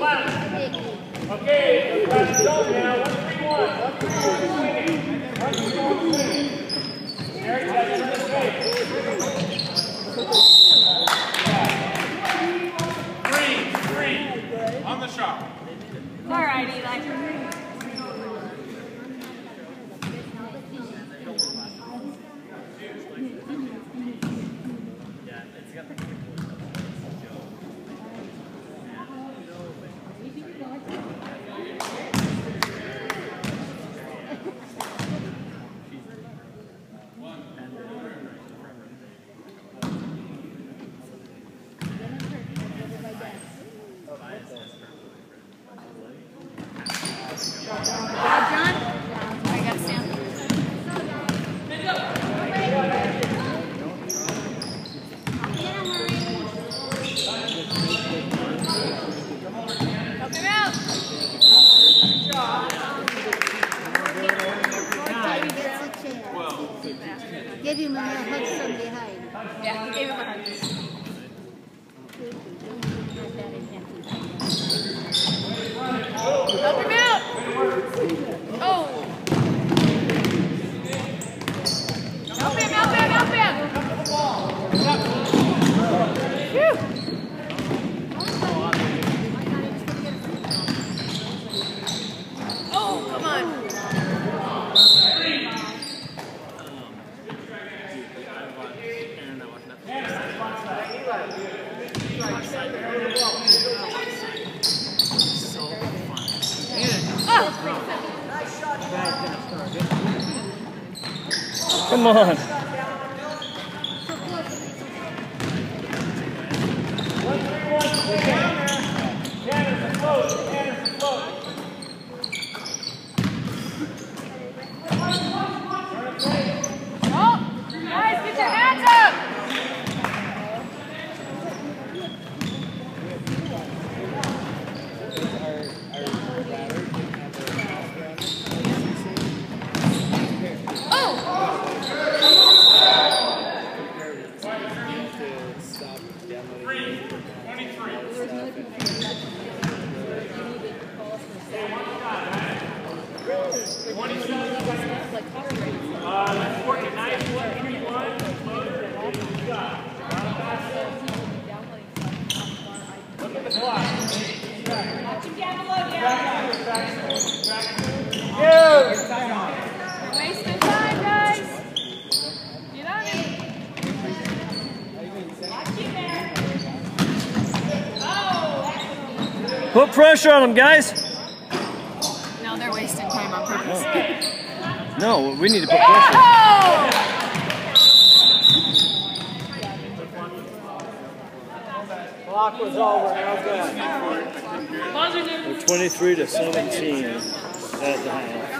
Okay, we've got a now. One, three, one. One, three, one, swinging. One, three, one, swinging. Eric, that's your mistake. Three, three. On the shot. All right, Eli. Give him a hug from behind. Yeah, he gave him a hug. Help him out! Oh! Help him, help him, help him! Phew! Oh, come on. Come on. Cannon afloat. Cannon afloat. Oh! Guys, get your hands up! Oh! Three, 23. Uh, let's work a nice one, three, one. Load and you got. Look at the clock. Wasting time, guys! Get on it! Put pressure on them, guys. No, they're wasting time on purpose. No, we need to put pressure. Oh! Clock was over, no good. We're 23 to 17 at the half.